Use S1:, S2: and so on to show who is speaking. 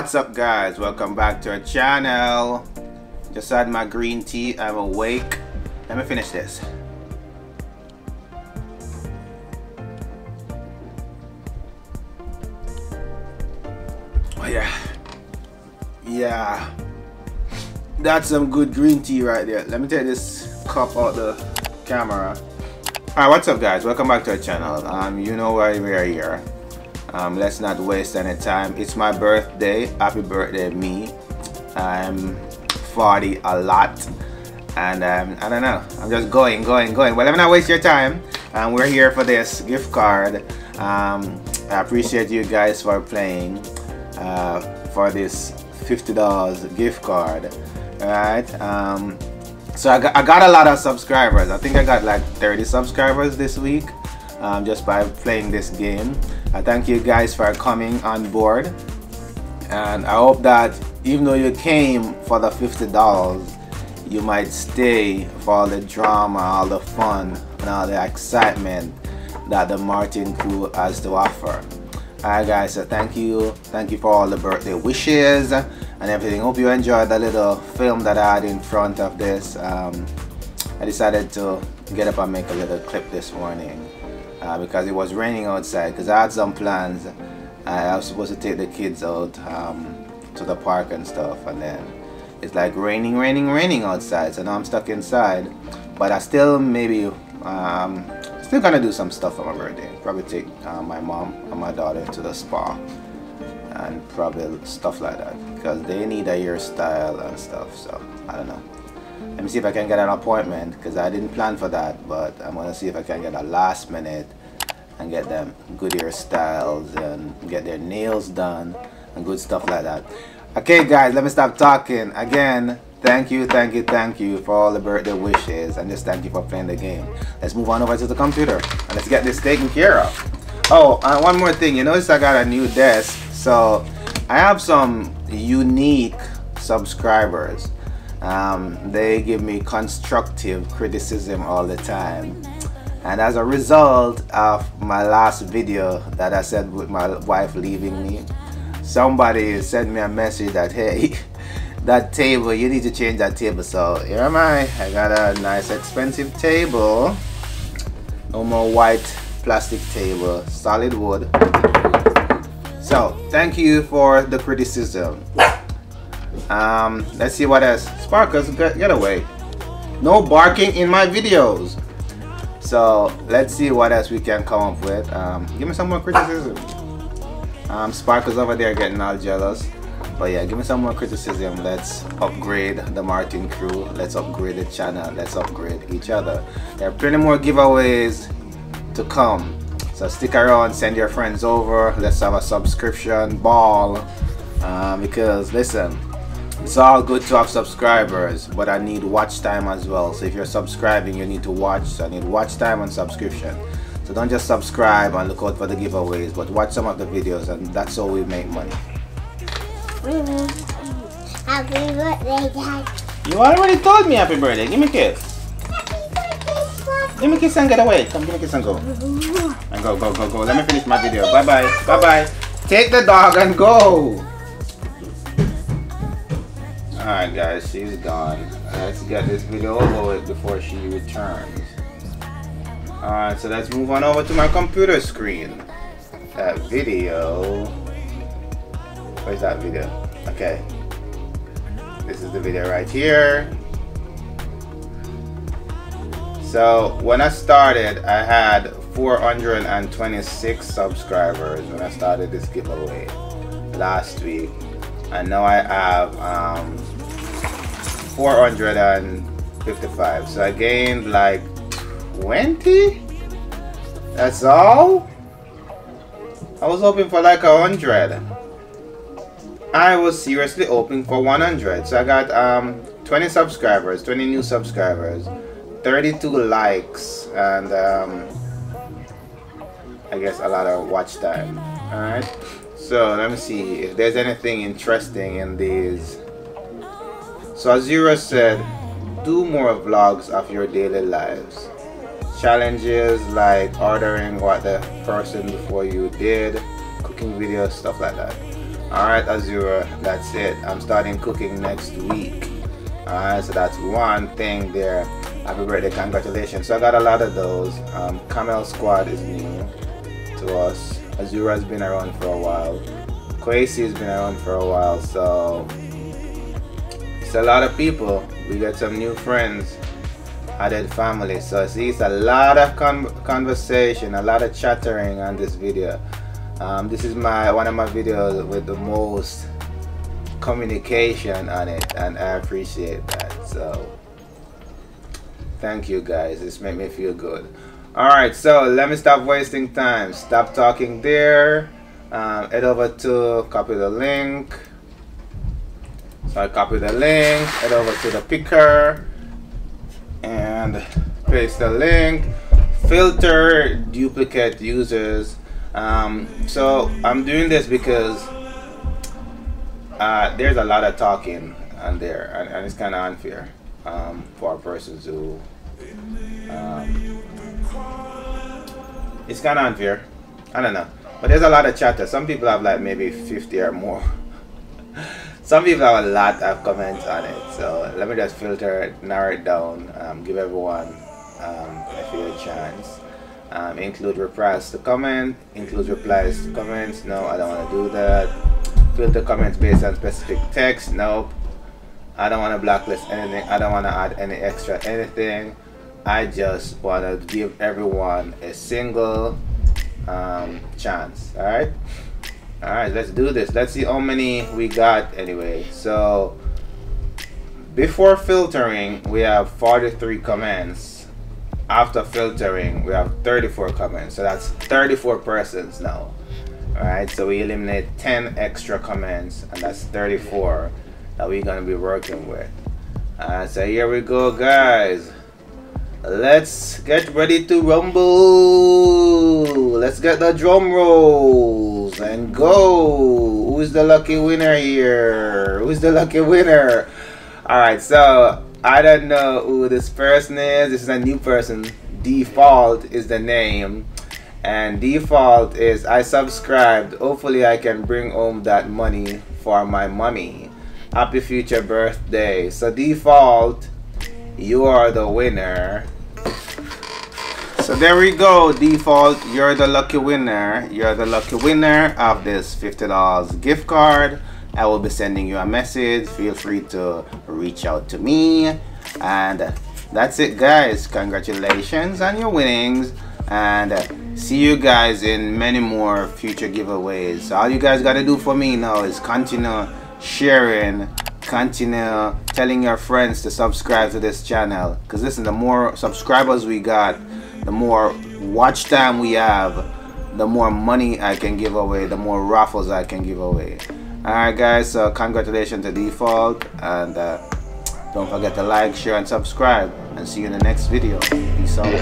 S1: what's up guys? Welcome back to our channel. Just had my green tea. I'm awake. Let me finish this. Oh yeah. Yeah. That's some good green tea right there. Let me take this cup out the camera. Alright, what's up guys? Welcome back to our channel. Um, you know why we are here. Um, let's not waste any time. It's my birthday. Happy birthday me. I'm 40 a lot. And um, I don't know. I'm just going, going, going. Well, let me not waste your time. Um, we're here for this gift card. Um, I appreciate you guys for playing uh, for this $50 gift card. Alright. Um, so I got, I got a lot of subscribers i think i got like 30 subscribers this week um, just by playing this game. I thank you guys for coming on board. And i hope that even though you came for the 50 dollars you might stay for all the drama all the fun and all the excitement that the martin crew has to offer. Alright guys so thank you. Thank you for all the birthday wishes and everything. Hope you enjoyed the little film that I had in front of this. Um, I decided to get up and make a little clip this morning uh, because it was raining outside because I had some plans. I was supposed to take the kids out um, to the park and stuff and then it's like raining, raining, raining outside so now I'm stuck inside but I still maybe um, still gonna do some stuff for my birthday. Probably take uh, my mom and my daughter to the spa and probably stuff like that because they need a hairstyle and stuff so I don't know let me see if I can get an appointment because I didn't plan for that but I'm gonna see if I can get a last minute and get them good hairstyles and get their nails done and good stuff like that. Okay guys let me stop talking. Again thank you thank you thank you for all the birthday wishes and just thank you for playing the game. Let's move on over to the computer and let's get this taken care of. Oh and one more thing. You notice I got a new desk so I have some unique subscribers. Um, they give me constructive criticism all the time. And as a result of my last video that I said with my wife leaving me, somebody sent me a message that, hey, that table, you need to change that table. So here am I. I got a nice expensive table. No more white plastic table, solid wood. So, thank you for the criticism. Um, let's see what else. Sparkles, get, get away. No barking in my videos. So, let's see what else we can come up with. Um, give me some more criticism. Um, Sparkles over there getting all jealous. But yeah, give me some more criticism. Let's upgrade the Martin crew. Let's upgrade the channel. Let's upgrade each other. There are plenty more giveaways to come. So stick around, send your friends over. Let's have a subscription ball. Um, because listen, it's all good to have subscribers, but I need watch time as well. So if you're subscribing, you need to watch. So I need watch time and subscription. So don't just subscribe and look out for the giveaways, but watch some of the videos, and that's how we make money.
S2: Happy birthday, Dad.
S1: You already told me happy birthday. Give me a kiss. Give me a kiss and get away. Come, give me a kiss and go. And go, go, go, go. Let me finish my video. Bye bye. Bye bye. Take the dog and go. Alright, guys. She's gone. Let's get this video over with before she returns. Alright, so let's move on over to my computer screen. That video. Where's that video? Okay. This is the video right here. So when I started, I had 426 subscribers when I started this giveaway last week. And now I have um, 455. So I gained like 20? That's all? I was hoping for like a hundred. I was seriously hoping for 100. So I got um, 20 subscribers, 20 new subscribers. 32 likes and um, I guess a lot of watch time alright so let me see if there's anything interesting in these so Azura said do more vlogs of your daily lives challenges like ordering what the person before you did cooking videos stuff like that Alright, Azura, that's it. I'm starting cooking next week. Alright, so that's one thing there. Happy birthday, congratulations. So I got a lot of those. Um, Camel Squad is new to us. Azura has been around for a while. Quasi has been around for a while, so it's a lot of people. We got some new friends, added family. So see, it's a lot of con conversation, a lot of chattering on this video. Um, this is my one of my videos with the most communication on it, and I appreciate that. So thank you guys. This made me feel good. All right, so let me stop wasting time. Stop talking there. Um, head over to copy the link. So I copy the link, head over to the picker, and paste the link. Filter duplicate users. Um, so I'm doing this because uh, there's a lot of talking on there, and, and it's kind of unfair um, for persons who. Um, it's kind of unfair. I don't know, but there's a lot of chatter. Some people have like maybe 50 or more. some people have a lot of comments on it so let me just filter it narrow it down um, give everyone um, a fair chance. Um, include replies to comment include replies to comments. No I don't want to do that. Filter comments based on specific text. Nope. I don't want to blacklist anything. I don't want to add any extra anything. I just want to give everyone a single um, chance alright all right let's do this. Let's see how many we got anyway. So before filtering we have 43 comments. After filtering we have 34 comments. So that's 34 persons now. All right so we eliminate 10 extra comments and that's 34 that we're going to be working with. All right so here we go guys. Let's get ready to rumble. Let's get the drum and go. Who's the lucky winner here? Who's the lucky winner? All right so i don't know who this person is. This is a new person. Default is the name. And default is i subscribed. Hopefully i can bring home that money for my mommy. Happy future birthday. So default you are the winner so there we go default you're the lucky winner. You're the lucky winner of this $50 gift card. I will be sending you a message. Feel free to reach out to me. And that's it guys. Congratulations on your winnings. And see you guys in many more future giveaways. So all you guys got to do for me now is continue sharing continue telling your friends to subscribe to this channel. Because listen the more subscribers we got the more watch time we have the more money I can give away the more raffles I can give away. Alright guys so congratulations to default and uh, don't forget to like share and subscribe and see you in the next video. Peace out